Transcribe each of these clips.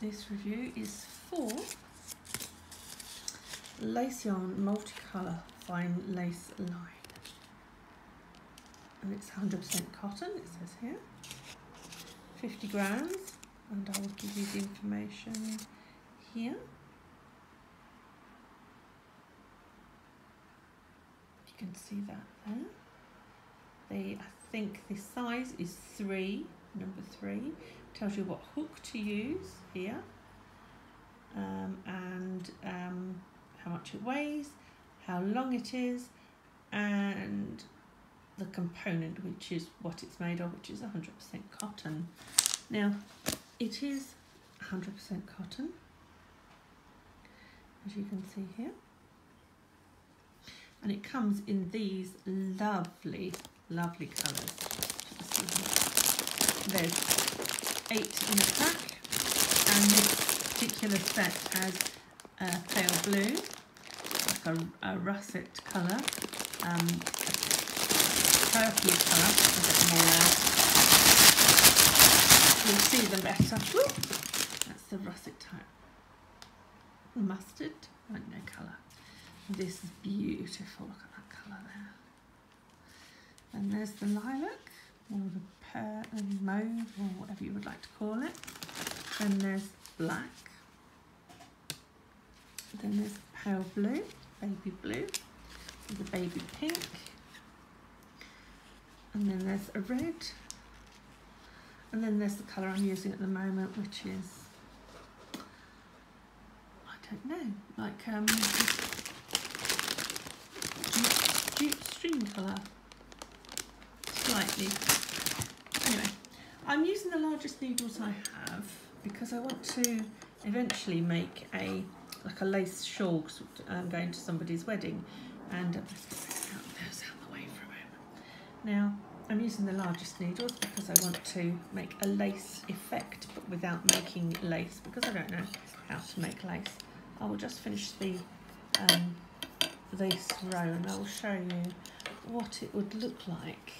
this review is for Lace Yarn Multicolour Fine Lace Line. And it's 100% cotton, it says here. 50 grams, and I will give you the information here. You can see that there. The, I think the size is three, number three. Tells you what hook to use here. Um, and um, how much it weighs, how long it is, and the component, which is what it's made of, which is 100% cotton. Now, it is 100% cotton, as you can see here. And it comes in these lovely, lovely colours. There's eight in a pack, and this particular set has a pale blue, like a, a russet colour, um, purpley colour, a bit more, you'll see them better. That's the russet type. Mustard, I don't know colour. This is beautiful, look at that colour there. And there's the lilac, or the pear and mauve, or whatever you would like to call it. Then there's black. Then there's pale blue, baby blue, the baby pink, and then there's a red, and then there's the colour I'm using at the moment, which is, I don't know, like um, deep stream colour, slightly. Anyway, I'm using the largest needles I have because I want to eventually make a like a lace shawl because I'm going to somebody's wedding and those out the way for a moment. Now I'm using the largest needles because I want to make a lace effect but without making lace because I don't know how to make lace. I will just finish the um, this row and I will show you what it would look like.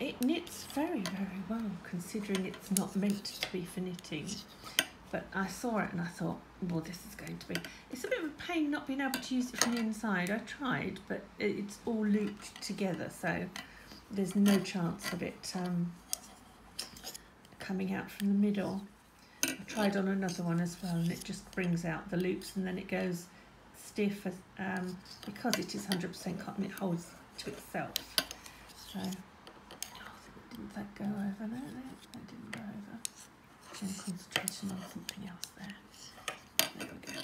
It knits very very well considering it's not meant to be for knitting but I saw it and I thought, well, this is going to be. It's a bit of a pain not being able to use it from the inside. I tried, but it's all looped together, so there's no chance of it um, coming out from the middle. I tried on another one as well, and it just brings out the loops, and then it goes stiff um, because it is 100% cotton. It holds to itself. So, didn't that go over there? That didn't go over concentrating on something else there. There we go.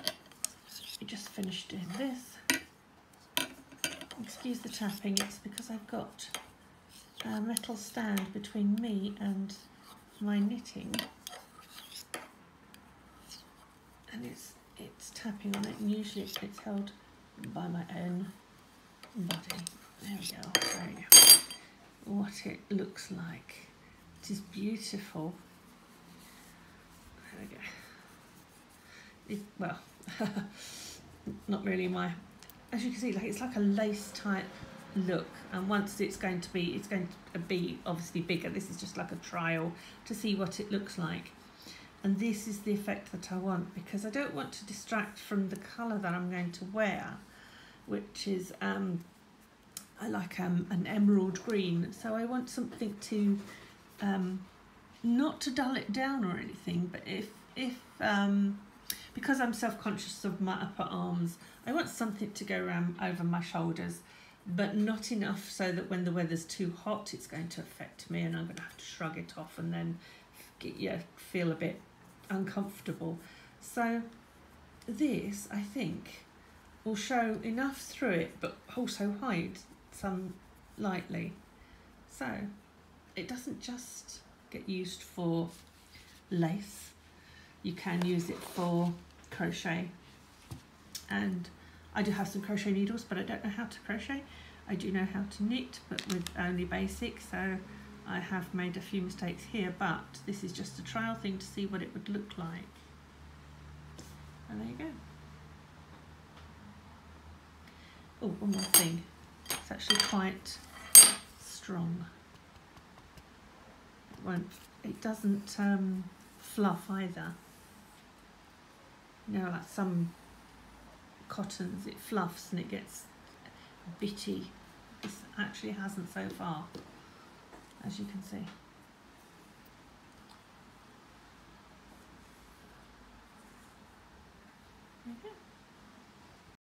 We just finished doing this. Excuse the tapping, it's because I've got a metal stand between me and my knitting. And it's it's tapping on it and usually it's held by my own body. There we go, there we go. What it looks like. It is beautiful. There we go. It, well, not really my, as you can see, like it's like a lace type look and once it's going to be it's going to be obviously bigger this is just like a trial to see what it looks like and this is the effect that I want because I don't want to distract from the colour that I'm going to wear which is um, I like um, an emerald green so I want something to um, not to dull it down or anything, but if if um, because I'm self-conscious of my upper arms, I want something to go around over my shoulders, but not enough so that when the weather's too hot, it's going to affect me and I'm going to have to shrug it off and then get, yeah, feel a bit uncomfortable. So this, I think, will show enough through it, but also hide some lightly. So it doesn't just get used for lace. You can use it for crochet. And I do have some crochet needles, but I don't know how to crochet. I do know how to knit, but with only basic, so I have made a few mistakes here, but this is just a trial thing to see what it would look like. And there you go. Oh, one more thing. It's actually quite strong. It won't, it doesn't um, fluff either. You know, like some cottons, it fluffs and it gets bitty. This actually hasn't so far, as you can see. Okay.